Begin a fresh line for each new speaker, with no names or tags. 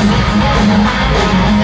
I'm